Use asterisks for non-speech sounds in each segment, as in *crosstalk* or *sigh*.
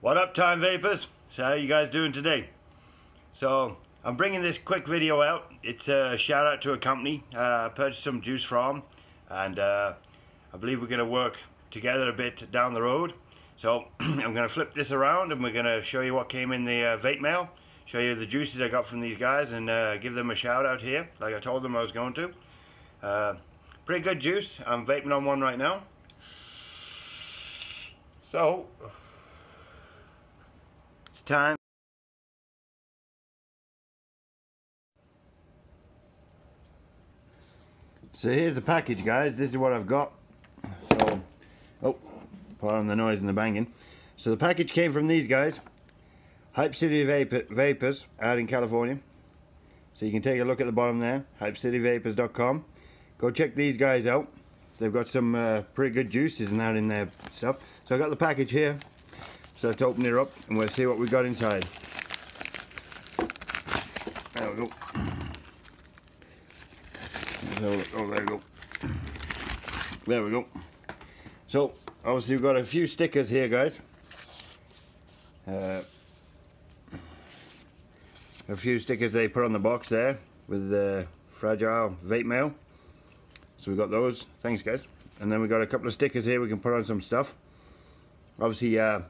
What up time vapors? So how you guys doing today? So I'm bringing this quick video out. It's a shout out to a company uh, I purchased some juice from and uh, I believe we're going to work together a bit down the road. So *clears throat* I'm going to flip this around and we're going to show you what came in the uh, vape mail. Show you the juices I got from these guys and uh, give them a shout out here like I told them I was going to. Uh, pretty good juice. I'm vaping on one right now. So it's time. So here's the package guys, this is what I've got. So, oh, pardon the noise and the banging. So the package came from these guys, Hype City Vapor, Vapors out in California. So you can take a look at the bottom there, hypecityvapors.com. Go check these guys out. They've got some uh, pretty good juices and that in their stuff. So I got the package here. So let's open it up and we'll see what we got inside. There we go. Oh, there we go. There we go. So, obviously we've got a few stickers here, guys. Uh, a few stickers they put on the box there with the fragile vape mail. So we got those. Thanks, guys. And then we got a couple of stickers here we can put on some stuff. Obviously, uh,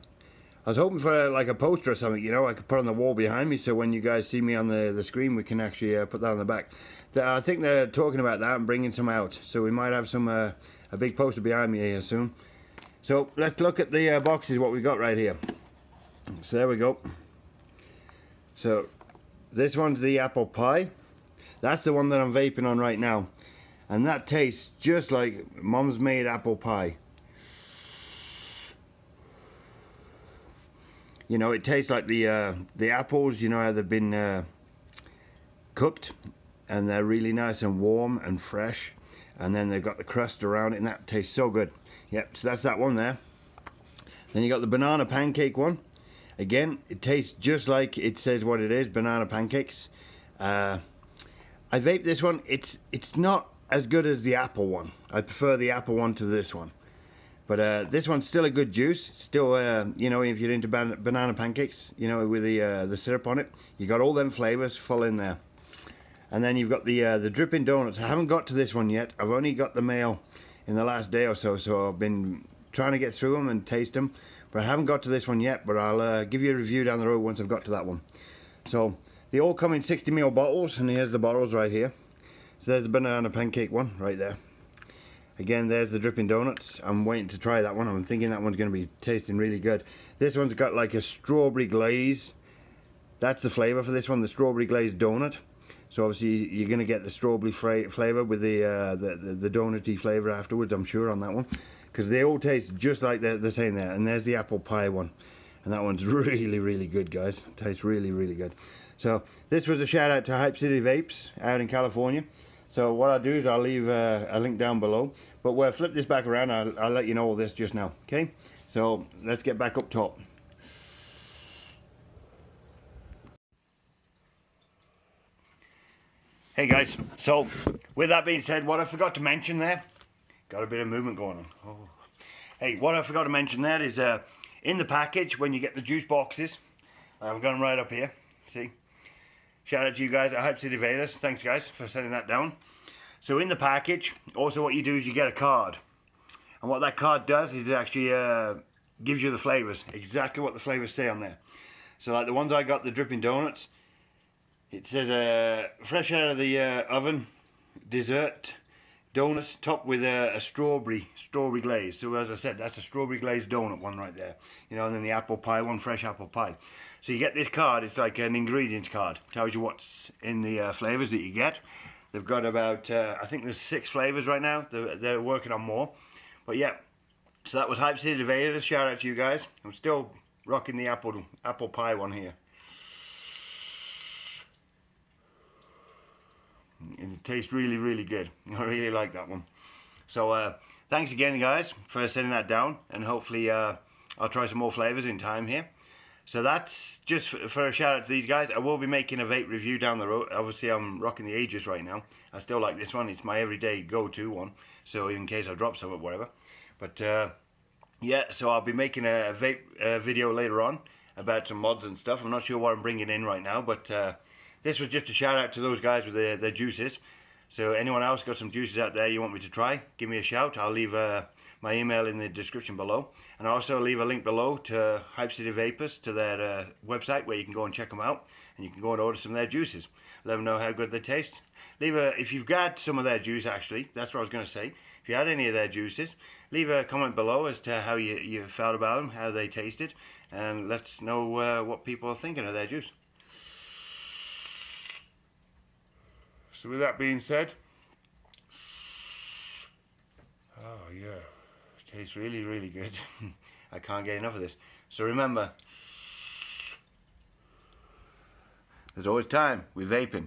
I was hoping for like a poster or something, you know, I could put on the wall behind me so when you guys see me on the, the screen, we can actually uh, put that on the back. I think they're talking about that and bringing some out. So we might have some uh, a big poster behind me here soon. So let's look at the uh, boxes, what we got right here. So there we go. So this one's the apple pie. That's the one that I'm vaping on right now. And that tastes just like mom's made apple pie. You know, it tastes like the uh, the apples, you know how they've been uh, cooked and they're really nice and warm and fresh and then they've got the crust around it and that tastes so good yep so that's that one there then you got the banana pancake one again it tastes just like it says what it is banana pancakes. Uh, I vape this one. It's it's not as good as the apple one. I prefer the apple one to this one. But uh, this one's still a good juice. Still uh, you know if you're into ban banana pancakes you know with the uh, the syrup on it you got all them flavors full in there. And then you've got the uh, the dripping donuts. I haven't got to this one yet. I've only got the mail in the last day or so, so I've been trying to get through them and taste them. But I haven't got to this one yet, but I'll uh, give you a review down the road once I've got to that one. So they all come in 60ml bottles, and here's the bottles right here. So there's the banana pancake one right there. Again, there's the dripping donuts. I'm waiting to try that one. I'm thinking that one's going to be tasting really good. This one's got like a strawberry glaze. That's the flavour for this one, the strawberry glazed donut. So obviously you're going to get the strawberry flavour with the, uh, the, the, the donutty flavour afterwards, I'm sure, on that one. Because they all taste just like they're, they're saying there. And there's the apple pie one. And that one's *laughs* really, really good, guys. tastes really, really good. So this was a shout out to Hype City Vapes out in California. So what I'll do is I'll leave uh, a link down below. But we'll flip this back around. I'll, I'll let you know all this just now. Okay? So let's get back up top. Hey guys, so with that being said, what I forgot to mention there, got a bit of movement going on. Oh. Hey, what I forgot to mention there is uh, in the package when you get the juice boxes, I've got them right up here, see? Shout out to you guys at Hype City Vapors, thanks guys for sending that down. So in the package, also what you do is you get a card. And what that card does is it actually uh, gives you the flavours, exactly what the flavours say on there. So like the ones I got, the Dripping Donuts, it says uh, fresh out of the uh, oven, dessert, donut topped with a, a, strawberry strawberry glaze. So as I said, that's a strawberry glazed donut one right there. You know, and then the apple pie one, fresh apple pie. So you get this card, it's like an ingredients card. Tells you what's in the uh, flavours that you get. They've got about, uh, I think there's six flavours right now. They're, they're, working on more. But yeah, so that was Hype City Vapors. Shout out to you guys. I'm still rocking the apple apple pie one here. It tastes really, really good. *laughs* I really like that one. So uh, thanks again, guys, for sending that down. And hopefully uh, I'll try some more flavors in time here. so that's just for, a shout out to these guys. I will be making a vape review down the road. Obviously, I'm rocking the Aegis right now. I still like this one. It's my everyday go-to one. So in case I drop some or whatever. But uh, yeah, so I'll be making a, vape uh, video later on about some mods and stuff. I'm not sure what I'm bringing in right now, but uh, this was just a shout out to those guys with their, their juices. So anyone else got some juices out there you want me to try, give me a shout. I'll leave uh, my email in the description below. And I'll also leave a link below to Hype City Vapors, to their uh, website where you can go and check them out. And you can go and order some of their juices. Let them know how good they taste. Leave a, if you've got some of their juice actually, that's what I was going to say. If you had any of their juices, leave a comment below as to how you, you felt about them, how they tasted. And let's know uh, what people are thinking of their juice. So with that being said, oh yeah, it tastes really, really good. *laughs* I can't get enough of this. So remember, there's always time with vaping.